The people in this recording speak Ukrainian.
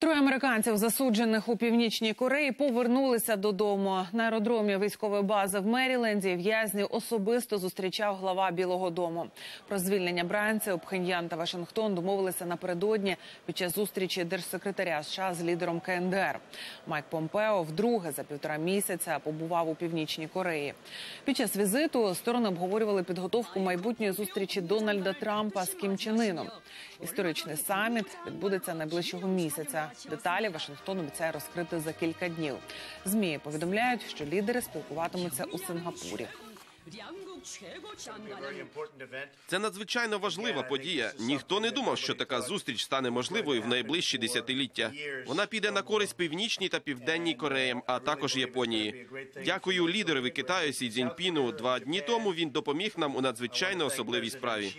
Троє американців, засуджених у північній Кореї, повернулися додому. На аеродромі військової бази в Меріленді в'язнів особисто зустрічав глава Білого Дому. Про звільнення бранців Пхеньян та Вашингтон домовилися напередодні під час зустрічі держсекретаря США з лідером КНДР. Майк Помпео вдруге за півтора місяця побував у північній Кореї. Під час візиту сторони обговорювали підготовку майбутньої зустрічі Дональда Трампа з Кім Чен Іном. Історичний саміт відбудеться найближчого місяця. Деталі Вашингтон обіцяє розкрити за кілька днів. Змі повідомляють, що лідери спілкуватимуться у Сингапурі. Це надзвичайно важлива подія. Ніхто не думав, що така зустріч стане можливою в найближчі десятиліття. Вона піде на користь північній та південній Кореям, а також Японії. Дякую лідерові Китаю Сі Цзіньпіну. Два дні тому він допоміг нам у надзвичайно особливій справі.